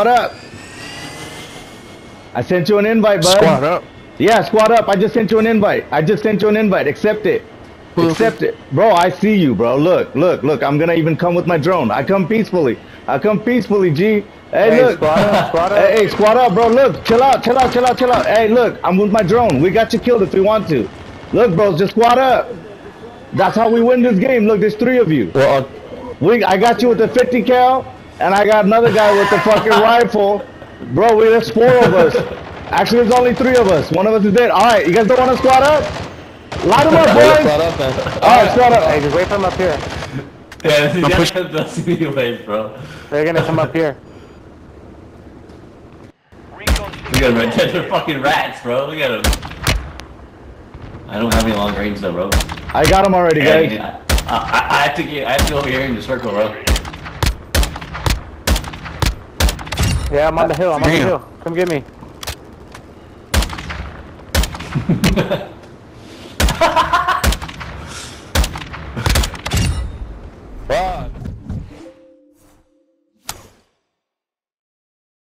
Squad up. I sent you an invite, bud. Squad up. Yeah, squad up. I just sent you an invite. I just sent you an invite. Accept it. Accept it. Bro, I see you, bro. Look, look, look. I'm gonna even come with my drone. I come peacefully. I come peacefully, G. Hey, Hey, look. squad up, up. Hey, hey, squad up, bro. Look, chill out, chill out, chill out, chill out. Hey, look, I'm with my drone. We got you killed if we want to. Look, bros, just squad up. That's how we win this game. Look, there's three of you. Well, uh, We, I got you with the 50 cal, and I got another guy with the fucking rifle. Bro, we there's four of us. Actually, there's only three of us. One of us is dead. All right, you guys don't want to squad up? Line them up, squad boys. up then. All right, squad Hey, up. just wait for them up here. Yeah, this push- guy does anyways, bro. They're gonna come up here. Look at them right there, they're fucking rats, bro. Look at them. I don't have any long range though, bro. I got him already, guys. I, I, I have to get, I have to go over here in the circle, bro. Yeah, I'm on the hill. I'm Damn. on the hill. Come get me. Fuck.